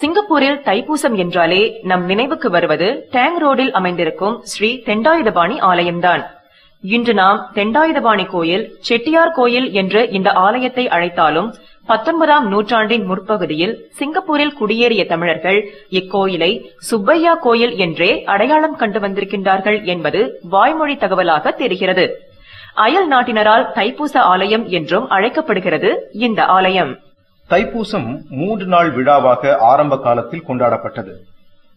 சிங்கப்பூரில் தைப்பூசம் என்றாலே நம் நினைவுக்கு வருவது டேங் ரோடில் அமைந்திருக்கும் ஸ்ரீ தெண்டாயுதபாணி ஆலயம்தான். இன்று நாம் தெண்டாயுதபாணி கோயில் செட்டியார் கோயில் என்று இந்த ஆலயத்தை அழைத்தாலும் பத்தொன்பதாம் நூற்றாண்டின் முற்பகுதியில் சிங்கப்பூரில் குடியேறிய தமிழர்கள் இக்கோயிலை சுப்பையா கோயில் என்றே அடையாளம் கண்டு வந்திருக்கின்றார்கள் என்பது வாய்மொழி தகவலாக தெரிகிறது. அயல் நாட்டினரால் தைப்பூச ஆலயம் என்றும் அழைக்கப்படுகிறது இந்த ஆலயம். தைப்பூசம் மூன்று நாள் விழாவாக ஆரம்ப காலத்தில் கொண்டாடப்பட்டது.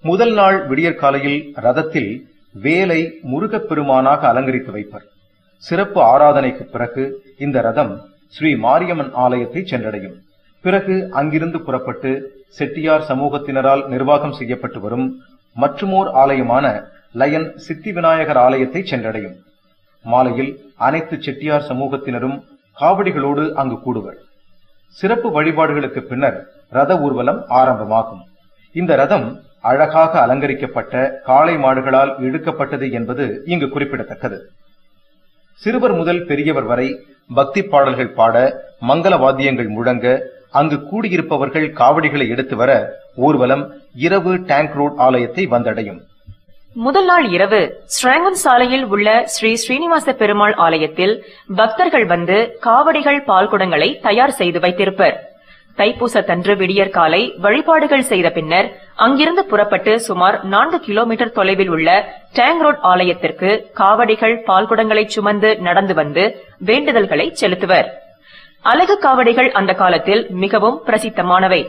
முதல் நாள் விடியற்காலையில் ரதத்தில் வேலை முருகப் பெருமானாக அலங்கரித்து வைப்பர். சிறப்பு ஆராதனைக்கு பிறகு இந்த ரதம் ஸ்ரீ மாரியம்மன் ஆலயத்தை சென்றடையும். பிறகு அங்கிருந்து புறப்பட்டு செட்டியார் சமூகத்தினரால் நிர்வாகம் செய்யப்பட்டு வரும் மற்றுமோர் ஆலயமான லயன் சித்தி விநாயகர் ஆலயத்தை சென்றடையும். மாலையில் அனைத்து செட்டியார் சமூகத்தினரும் காவடிகளோடு அங்கு கூடுவர். சிறப்பு வழிபாடுகளுக்கு பின்னர் ரத ஊர்வலம் ஆரம்பமாகும். இந்த ரதம் அழகாக அலங்கரிக்கப்பட்ட காளை மாடுகளால் இழுக்கப்பட்டது என்பது இங்கு குறிப்பிடத்தக்கது. சிறுவர் முதல் பெரியவர் வரை பக்தி பாடல்கள் பாட மங்கள வாத்தியங்கள் முழங்க அங்கு கூடியிருப்பவர்கள் காவடிகளை எடுத்து வர ஊர்வலம் இரவு டேங்க் ரோட் ஆலயத்தை வந்தடையும். முதல் நாள் இரவு ஸ்ராங்கன் சாலையில் உள்ள ஸ்ரீ ஸ்ரீனிவாச பெருமாள் ஆலயத்தில் பக்தர்கள் வந்து காவடிகள் பால்குடங்களை தயார் செய்து வைத்திருப்பர். தைப்பூசத்தன்று விடியற் காலை வழிபாடுகள் செய்த பின்னர் அங்கிருந்து புறப்பட்டு சுமார் நான்கு கிலோமீட்டர் தொலைவில் உள்ள டேங் ரோட் ஆலயத்திற்கு காவடிகள் பால்குடங்களை சுமந்து நடந்து வந்து வேண்டுதல்களை செலுத்துவர். அலகு காவடிகள் அந்த காலத்தில் மிகவும் பிரசித்தமானவை.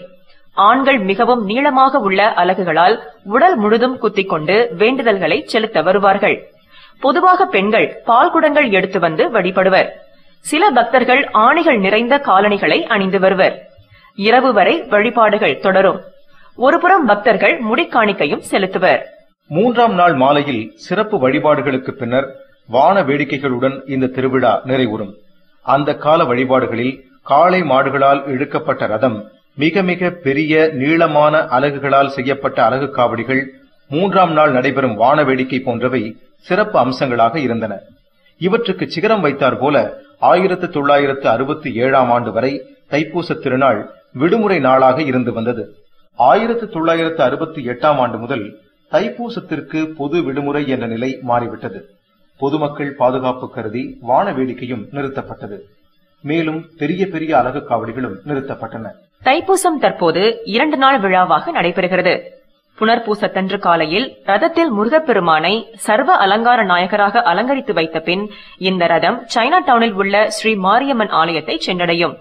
ஆண்கள் மிகவும் நீளமாக உள்ள அலகுகளால் உடல் முழுதும் குத்திக் கொண்டு வேண்டுதல்களை செலுத்த வருவார்கள். பொதுவாக பெண்கள் பால் குடங்கள் எடுத்து வந்து வழிபடுவர். சில பக்தர்கள் ஆணிகள் நிறைந்த காலணிகளை அணிந்து வருவர். இரவு வரை வழிபாடுகள் தொடரும். ஒருபுறம் பக்தர்கள் முடிக்காணிக்கையும் செலுத்துவர். மூன்றாம் நாள் மாலையில் சிறப்பு வழிபாடுகளுக்கு பின்னர் வான வேடிக்கைகளுடன் இந்த திருவிழா நிறைவுறும். அந்த கால வழிபாடுகளில் காளை மாடுகளால் இழுக்கப்பட்ட ரதம் மிக மிக பெரிய நீளமான அலகுகளால் செய்யப்பட்ட அலகு காவடிகள் மூன்றாம் நாள் நடைபெறும் வான வேடிக்கை போன்றவை சிறப்பு அம்சங்களாக இருந்தன. இவற்றுக்கு சிகரம் வைத்தார் போல ஆயிரத்து தொள்ளாயிரத்து அறுபத்தி ஏழாம் ஆண்டு வரை தைப்பூச திருநாள் விடுமுறை நாளாக இருந்து வந்தது. ஆயிரத்து தொள்ளாயிரத்து அறுபத்தி எட்டாம் ஆண்டு முதல் தைப்பூசத்திற்கு பொது விடுமுறை என்ற நிலை மாறிவிட்டது. பொதுமக்கள் பாதுகாப்பு கருதி வான வேடிக்கையும் நிறுத்தப்பட்டது. மேலும் பெரிய பெரிய அலகு காவடிகளும் நிறுத்தப்பட்டன. தைப்பூசம் தற்போது இரண்டு நாள் விழாவாக நடைபெறுகிறது. புனர்பூசத்தன்று காலையில் ரதத்தில் முருகப்பெருமானை சர்வ அலங்கார நாயகராக அலங்கரித்து வைத்த பின் இந்த ரதம் சைனா டவுனில் உள்ள ஸ்ரீ மாரியம்மன் ஆலயத்தை சென்றடையும்.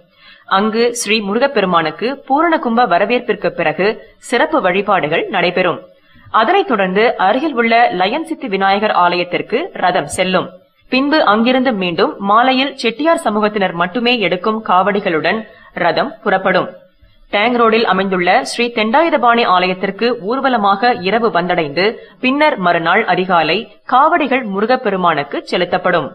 அங்கு ஸ்ரீ முருகப்பெருமானுக்கு பூரண கும்ப வரவேற்பிற்கு பிறகு சிறப்பு வழிபாடுகள் நடைபெறும். அதனைத் தொடர்ந்து அருகில் உள்ள லயன் சித்தி விநாயகர் ஆலயத்திற்கு ரதம் செல்லும். பின்பு அங்கிருந்து மீண்டும் மாலையில் செட்டியார் சமூகத்தினர் மட்டுமே எடுக்கும் காவடிகளுடன் ரதம் புறப்படும். டேங் ரோடில் அமைந்துள்ள ஸ்ரீ தெண்டாயுதபாணி ஆலயத்திற்கு ஊர்வலமாக இரவு வந்தடைந்து பின்னர் மறுநாள் அதிகாலை காவடிகள் முருகப்பெருமானுக்கு செலுத்தப்படும்.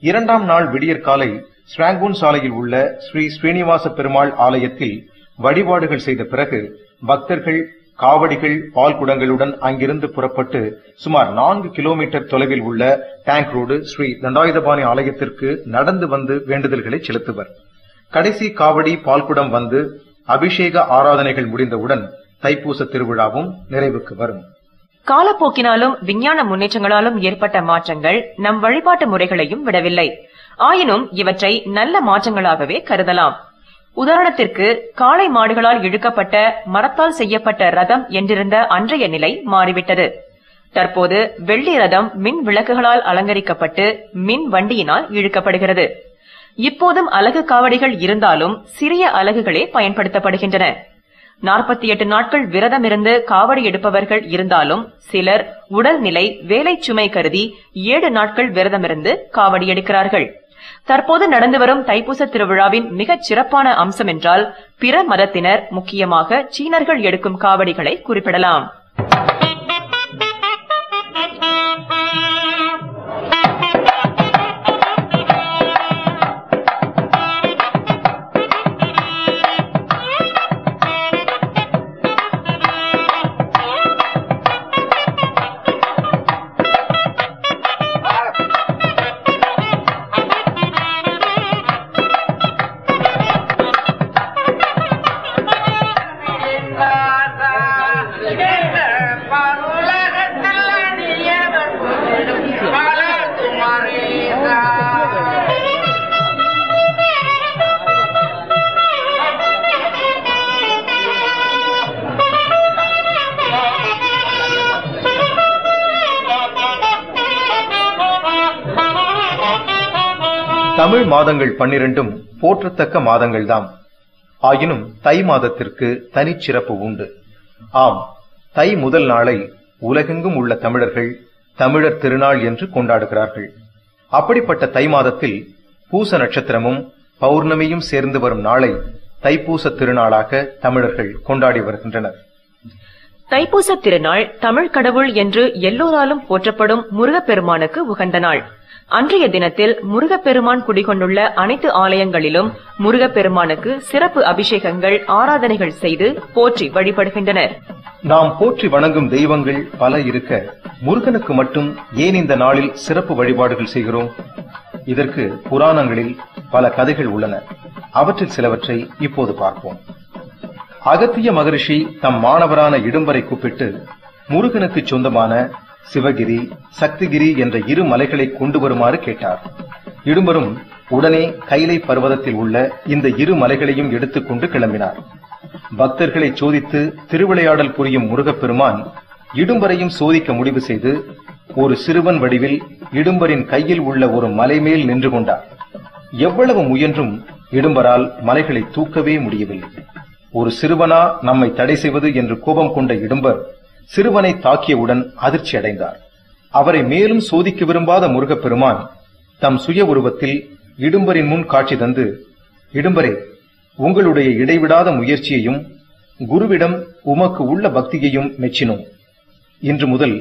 இரண்டாம் நாள் விடியற்காலை ஸ்ராங்கூன் சாலையில் உள்ள ஸ்ரீ ஸ்ரீனிவாச பெருமாள் ஆலயத்தில் வழிபாடுகள் செய்த பிறகு பக்தர்கள் காவடிகள் பால் குடங்களுடன் அங்கிருந்து புறப்பட்டு சுமார் நான்கு கிலோமீட்டர் தொலைவில் உள்ள டேங்க் ரோடு ஸ்ரீ தண்டாயுதபாணி ஆலயத்திற்கு நடந்து வந்து வேண்டுதல்களை செலுத்துவர். கடைசி காவடி பால்குடம் வந்து அபிஷேக ஆராதனைகள் முடிந்தவுடன் தைப்பூச திருவிழாவும் நிறைவுக்கு வரும். காலப்போக்கினாலும் விஞ்ஞான முன்னேற்றங்களாலும் ஏற்பட்ட மாற்றங்கள் நம் வழிபாட்டு முறைகளையும் விடவில்லை. ஆயினும் இவற்றை நல்ல மாற்றங்களாகவே கருதலாம். உதாரணத்திற்கு காளை மாடுகளால் இழுக்கப்பட்ட மரத்தால் செய்யப்பட்ட ரதம் என்றிருந்த அன்றைய நிலை மாறிவிட்டது. தற்போது வெள்ளி ரதம் மின் விளக்குகளால் அலங்கரிக்கப்பட்டு மின் வண்டியினால் இழுக்கப்படுகிறது. இப்போதும் அலகு காவடிகள் இருந்தாலும் சிறிய அலகுகளே பயன்படுத்தப்படுகின்றன. நாற்பத்தி எட்டு நாட்கள் விரதமிருந்து காவடி எடுப்பவர்கள் இருந்தாலும் சிலர் உடல்நிலை வேலை சுமை கருதி ஏழு நாட்கள் விரதமிருந்து காவடி எடுக்கிறார்கள். தற்போது நடந்து வரும் தைப்பூச திருவிழாவின் மிகச் சிறப்பான அம்சம் என்றால் பிற மதத்தினர் முக்கியமாக சீனர்கள் எடுக்கும் காவடிகளை குறிப்பிடலாம். தமிழ் மாதங்கள் பன்னிரண்டும் போற்றத்தக்க மாதங்கள்தாம். ஆயினும் தை மாதத்திற்கு தனிச்சிறப்பு உண்டு. ஆம் தை முதல் நாளை உலகெங்கும் உள்ள தமிழர்கள் தமிழர் திருநாள் என்று கொண்டாடுகிறார்கள். அப்படிப்பட்ட தை மாதத்தில் பூச நட்சத்திரமும் பௌர்ணமியும் சேர்ந்து வரும் நாளை தைப்பூச திருநாளாக தமிழர்கள் கொண்டாடி வருகின்றனர். தைப்பூச திருநாள் தமிழ் கடவுள் என்று எல்லோராலும் போற்றப்படும் முருகப்பெருமானுக்கு உகந்த நாள். அன்றைய தினத்தில் முருகப்பெருமான் குடிகொண்டுள்ள அனைத்து ஆலயங்களிலும் முருகப்பெருமானுக்கு சிறப்பு அபிஷேகங்கள் ஆராதனைகள் செய்து போற்றி வழிபடுகின்றனர். நாம் போற்றி வணங்கும் தெய்வங்கள் பல இருக்க முருகனுக்கு மட்டும் ஏன் இந்த நாளில் சிறப்பு வழிபாடுகள் செய்கிறோம்? இதற்கு புராணங்களில் பல கதைகள் உள்ளன. அவற்றில் சிலவற்றை இப்போது பார்ப்போம். அகத்திய மகரிஷி தம் மாணவரான இடும்பரை கூப்பிட்டு முருகனுக்கு சொந்தமான சிவகிரி சக்திகிரி என்ற இரு மலைகளை கொண்டு வருமாறு கேட்டார். இடும்பரும் உடனே கைலை பர்வதத்தில் உள்ள இந்த இரு மலைகளையும் எடுத்துக்கொண்டு கிளம்பினார். பக்தர்களை சோதித்து திருவிளையாடல் புரியும் முருகப்பெருமான் இடும்பரையும் சோதிக்க முடிவு செய்து ஒரு சிறுவன் வடிவில் இடும்பரின் கையில் உள்ள ஒரு மலை மேல் நின்று கொண்டார். எவ்வளவு முயன்றும் இடும்பரால் மலைகளை தூக்கவே முடியவில்லை. ஒரு சிறுவனா நம்மை தடை செய்வது என்று கோபம் கொண்ட இடும்பர் சிறுவனை தாக்கியவுடன் அதிர்ச்சி அடைந்தார். அவரை மேலும் சோதிக்க விரும்பாத முருகப்பெருமான் தம் சுய உருவத்தில் இடும்பரின் முன் காட்சி தந்து இடும்பரே உங்களுடைய இடைவிடாத முயற்சியையும் குருவிடம் உமக்கு உள்ள பக்தியையும் மெச்சினோம். இன்று முதல்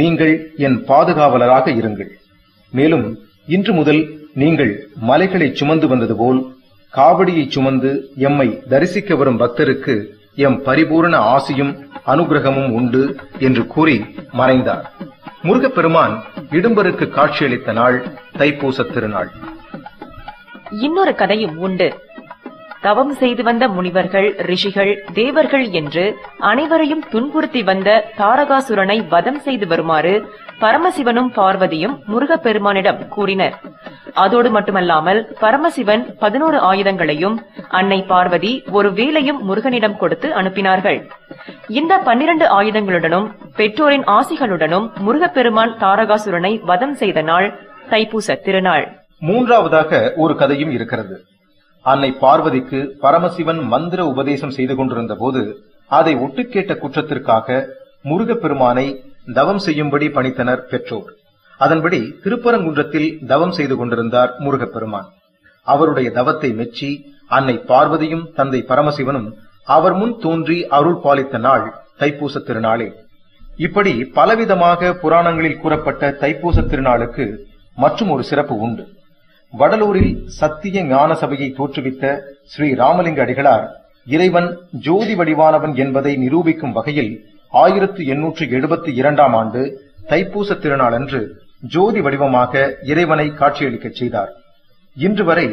நீங்கள் என் பாதுகாவலராக இருங்கள். மேலும் இன்று முதல் நீங்கள் மலைகளை சுமந்து வந்தது போல் காவடியை சுமந்து எம்மை தரிசிக்க வரும் பக்தருக்கு எம் பரிபூரண ஆசியும் அனுகிரகமும் உண்டு என்று கூறி மறைந்தார். முருகப்பெருமான் இடும்பருக்கு காட்சியளித்த நாள் தைப்பூச திருநாள். இன்னொரு கதையும் உண்டு. தவம் செய்து வந்த முனிவர்கள் ரிஷிகள் தேவர்கள் என்று அனைவரையும் துன்புறுத்தி வந்த தாரகாசுரனை வதம் செய்து வருமாறு பரமசிவனும் பார்வதியும் முருகப்பெருமானிடம் கூறினர். அதோடு மட்டுமல்லாமல் பரமசிவன் பதினோரு ஆயுதங்களையும் அன்னை பார்வதி ஒரு வேலையும் முருகனிடம் கொடுத்து அனுப்பினார்கள். இந்த பன்னிரண்டு ஆயுதங்களுடனும் பெற்றோரின் ஆசிகளுடனும் முருகப்பெருமான் தாரகாசுரனை வதம் செய்த நாள் தைப்பூச திருநாள். மூன்றாவதாக ஒரு கதையும் இருக்கிறது. அன்னை பார்வதிக்கு பரமசிவன் மந்திர உபதேசம் செய்து கொண்டிருந்த போது அதை ஒட்டுக்கேட்ட குற்றத்திற்காக முருகப்பெருமானை தவம் செய்யும்படி பணித்தனர் பெற்றோர். அதன்படி திருப்பரங்குன்றத்தில் தவம் செய்து கொண்டிருந்தார் முருகப்பெருமான். அவருடைய தவத்தை மெச்சி அன்னை பார்வதியும் தந்தை பரமசிவனும் அவர் முன் தோன்றி அருள் பாலித்த நாள் தைப்பூச திருநாளே. இப்படி பலவிதமாக புராணங்களில் கூறப்பட்ட தைப்பூச திருநாளுக்கு மற்றும் ஒரு சிறப்பு உண்டு. வடலூரில் சத்திய ஞான சபையை தோற்றுவித்த ஸ்ரீ ராமலிங்க அடிகளார் இறைவன் ஜோதி வடிவானவன் என்பதை நிரூபிக்கும் வகையில் ஆயிரத்து எண்ணூற்று எழுபத்தி இரண்டாம் ஆண்டு தைப்பூச திருநாளன்று ஜோதி வடிவமாக இறைவனை காட்சியளிக்கச் செய்தார். இன்று வரை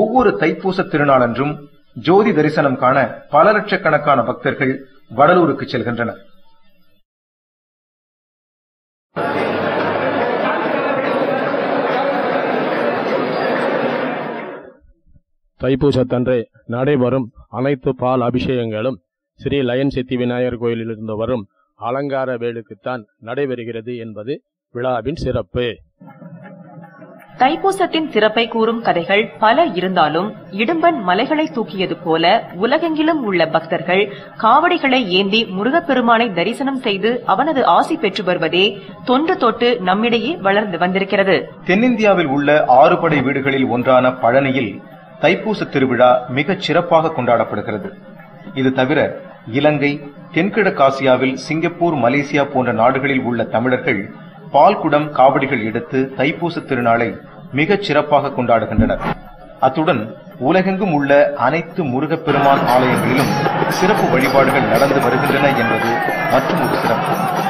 ஒவ்வொரு தைப்பூச திருநாளன்றும் ஜோதி தரிசனம் காண பல லட்சக்கணக்கான பக்தர்கள் வடலூருக்கு செல்கின்றனர். தைப்பூசத்தன்றே நடைபெறும் அனைத்து பால் அபிஷேகங்களும் ஸ்ரீ லயன் சித்தி விநாயகர் கோயிலிலிருந்து வரும் அலங்கார வேலுக்குத்தான் நடைபெறுகிறது என்பது விழாவின் சிறப்பு. தைப்பூசத்தின் சிறப்பை கூறும் கதைகள் பல இருந்தாலும் இடும்பன் மலைகளை தூக்கியது போல உலகெங்கிலும் உள்ள பக்தர்கள் காவடிகளை ஏந்தி முருகப்பெருமானை தரிசனம் செய்து அவனது ஆசி பெற்று வருவதே தொன்று தொட்டு நம்மிடையே வளர்ந்து வந்திருக்கிறது. தென்னிந்தியாவில் உள்ள ஆறுபடை வீடுகளில் ஒன்றான பழனியில் தைப்பூச திருவிழா மிகச் சிறப்பாக கொண்டாடப்படுகிறது. இது தவிர இலங்கை தென்கிழக்காசியாவில் சிங்கப்பூர் மலேசியா போன்ற நாடுகளில் உள்ள தமிழர்கள் பால்குடம் காவடிகள் எடுத்து தைப்பூச திருநாளை மிகச் சிறப்பாக கொண்டாடுகின்றனர். அத்துடன் உலகெங்கும் உள்ள அனைத்து முருகப்பெருமான் ஆலயங்களிலும் சிறப்பு வழிபாடுகள் நடந்து வருகின்றன என்பது மற்றும் ஒரு சிறப்பு.